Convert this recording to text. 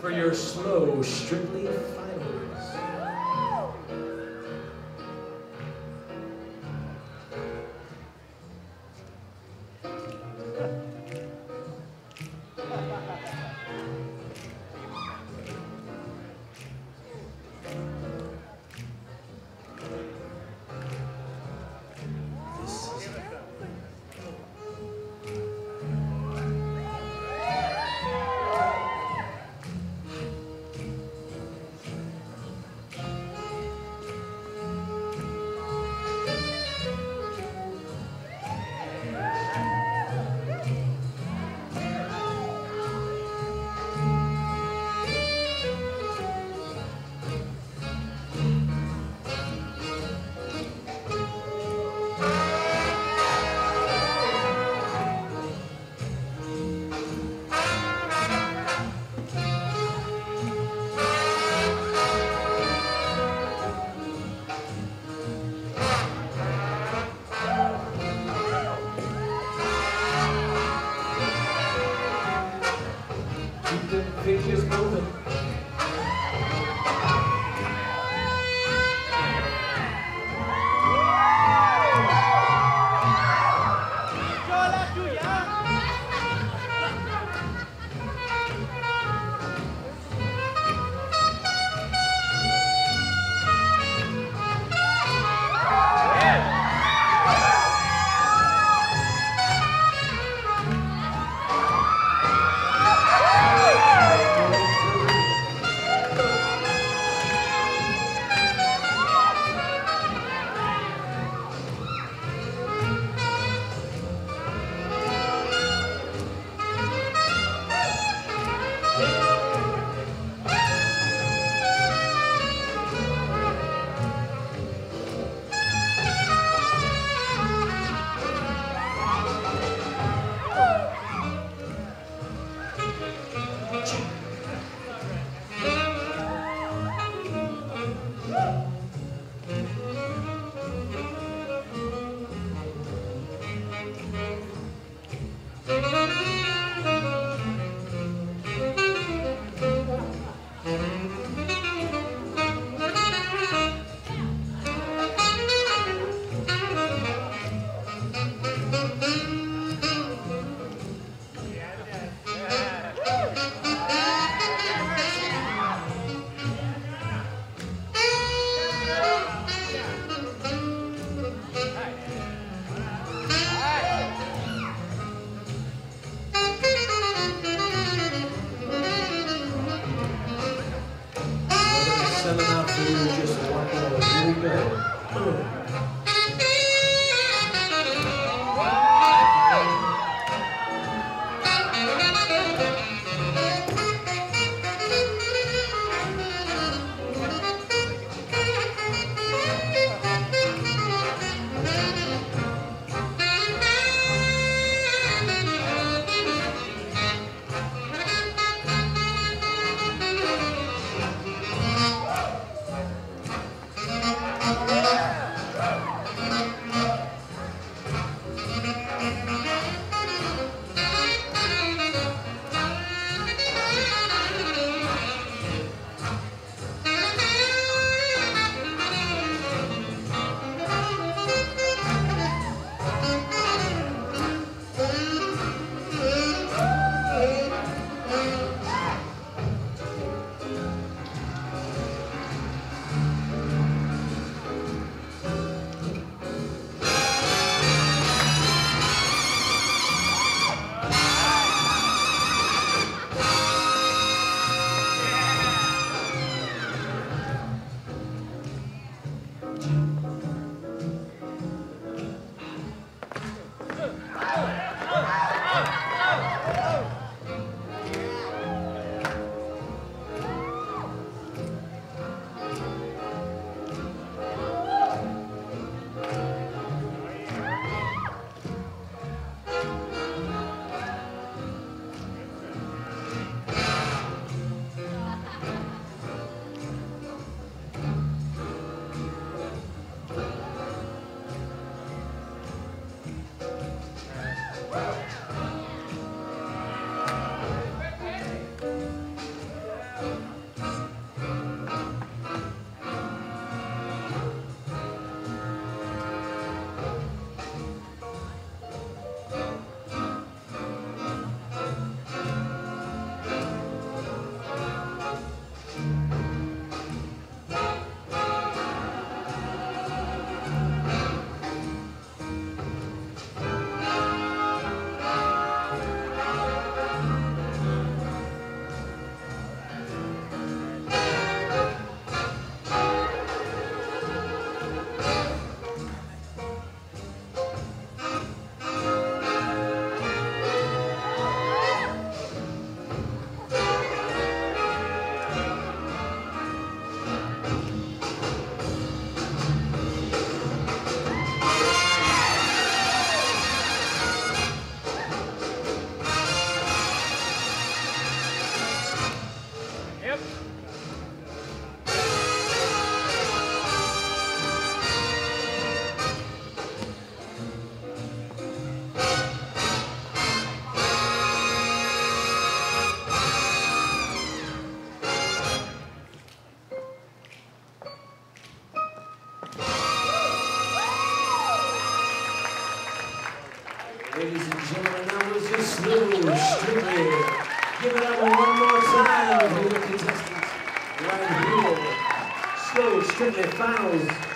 for your slow, strictly Slow Strictly. Give it up one more time for the contestants right here. Slow Strictly Finals